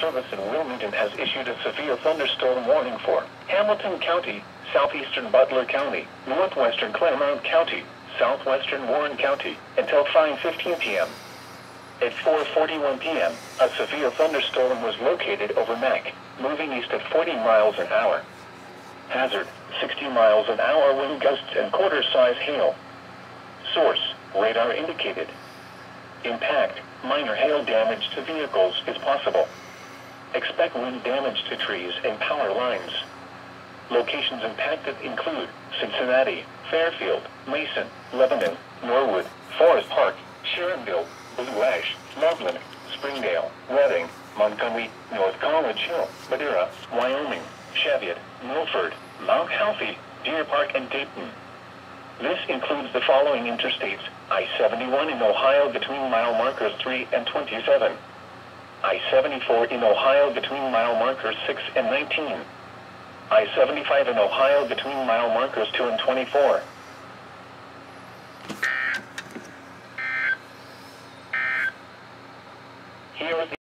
Service in Wilmington has issued a severe thunderstorm warning for Hamilton County, southeastern Butler County, northwestern Clermont County, southwestern Warren County, until 5.15 p.m. At 4.41 p.m., a severe thunderstorm was located over Mack, moving east at 40 miles an hour. Hazard, 60 miles an hour wind gusts and quarter-size hail. Source, radar indicated. Impact, minor hail damage to vehicles is possible. Expect wind damage to trees and power lines. Locations impacted include Cincinnati, Fairfield, Mason, Lebanon, Norwood, Forest Park, Sharonville, Blue Ash, Loveland, Springdale, Reading, Montgomery, North College Hill, Madeira, Wyoming, Cheviot, Milford, Mount Healthy, Deer Park, and Dayton. This includes the following interstates, I-71 in Ohio between mile markers 3 and 27. I-74 in Ohio between mile markers 6 and 19. I-75 in Ohio between mile markers 2 and 24. Here is the